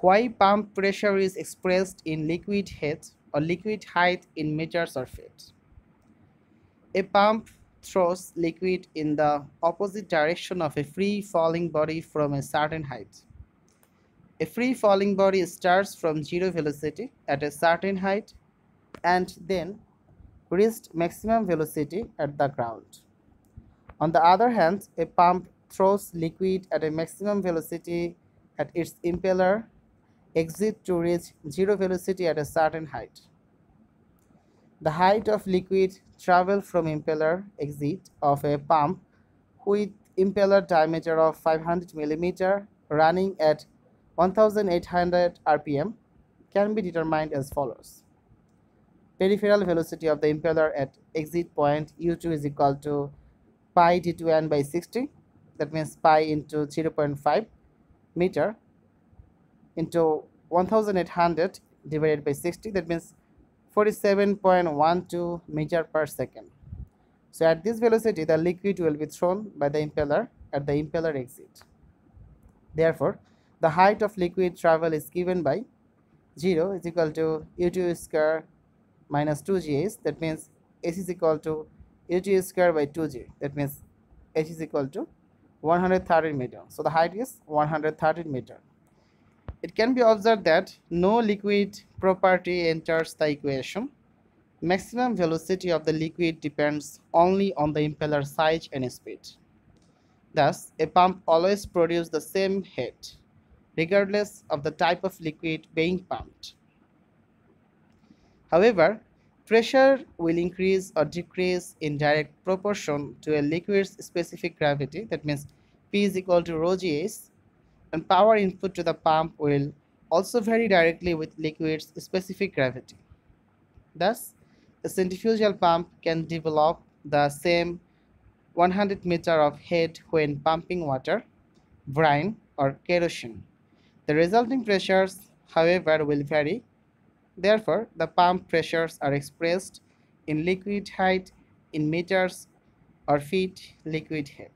Why pump pressure is expressed in liquid head or liquid height in meters or feet. A pump throws liquid in the opposite direction of a free falling body from a certain height. A free falling body starts from zero velocity at a certain height and then reached maximum velocity at the ground. On the other hand, a pump throws liquid at a maximum velocity at its impeller exit to reach zero velocity at a certain height. The height of liquid travel from impeller exit of a pump with impeller diameter of 500 mm running at 1800 rpm can be determined as follows. Peripheral velocity of the impeller at exit point u2 is equal to pi d2n by 60 that means pi into 0.5 meter into 1800 divided by 60 that means 47.12 meter per second. So at this velocity the liquid will be thrown by the impeller at the impeller exit. Therefore the height of liquid travel is given by 0 is equal to u2 square minus 2gs that means h is equal to u2 square by 2g that means h is equal to 130 meter. So the height is 130 meter. It can be observed that no liquid property enters the equation. Maximum velocity of the liquid depends only on the impeller size and speed. Thus, a pump always produces the same head, regardless of the type of liquid being pumped. However, pressure will increase or decrease in direct proportion to a liquid's specific gravity. That means P is equal to rho gs and power input to the pump will also vary directly with liquid's specific gravity. Thus, a centrifugal pump can develop the same 100 meter of head when pumping water, brine or kerosene. The resulting pressures, however, will vary. Therefore, the pump pressures are expressed in liquid height in meters or feet liquid head.